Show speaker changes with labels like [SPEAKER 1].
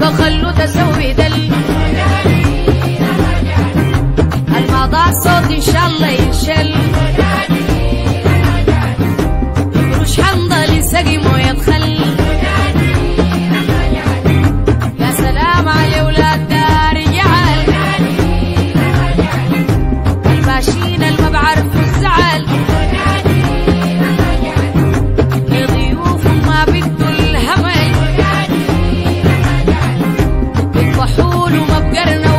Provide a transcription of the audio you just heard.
[SPEAKER 1] فخلوا تسوي دل. المضى صوت إن شاء الله ينشل. roll up, get enough.